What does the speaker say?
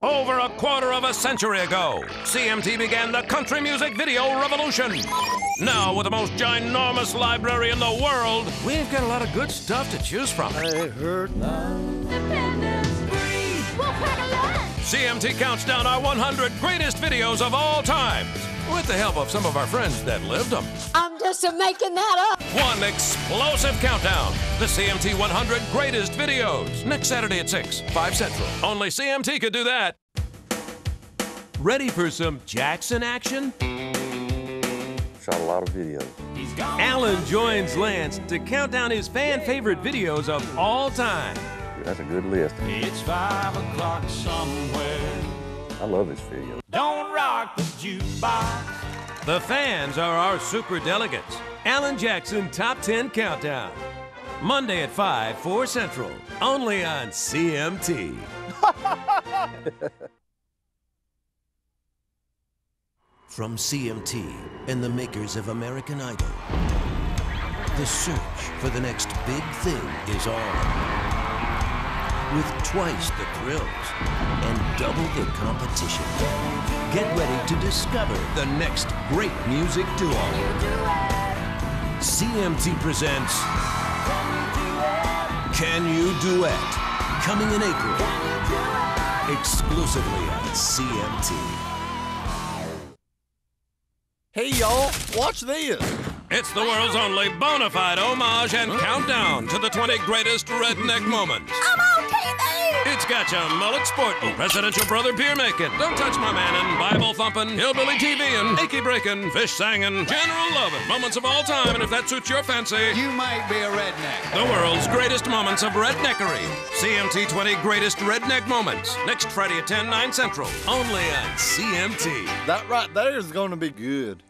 Over a quarter of a century ago, CMT began the country music video revolution. Now, with the most ginormous library in the world, we've got a lot of good stuff to choose from. I heard CMT counts down our 100 greatest videos of all time, with the help of some of our friends that lived them. I'm just making that up. One explosive countdown. The CMT 100 greatest videos. Next Saturday at 6, 5 Central. Only CMT could do that. Ready for some Jackson action? Shot a lot of videos. Alan joins Lance to count down his fan favorite videos of all time. That's a good list. It's five o'clock somewhere. I love this video. Don't rock the jukebox. The fans are our super delegates. Alan Jackson Top 10 Countdown. Monday at 5, 4 Central. Only on CMT. From CMT and the makers of American Idol, the search for the next big thing is on. With twice the thrills and double the competition. Get ready to discover the next great music duo. CMT presents Can You Duet? Coming in April. Exclusively on CMT. Hey y'all, watch this. It's the world's only bona fide homage and countdown to the 20 greatest redneck moments. I'm on TV. It's got your mullet sporting, oh. presidential brother beer making, don't touch my mannin', Bible thumping, hillbilly TVing, achy breaking, fish sanging, general loving, moments of all time, and if that suits your fancy, You might be a redneck. the world's greatest moments of redneckery. CMT 20 Greatest Redneck Moments. Next Friday at 10, 9 Central. Only on CMT. That right there is going to be good.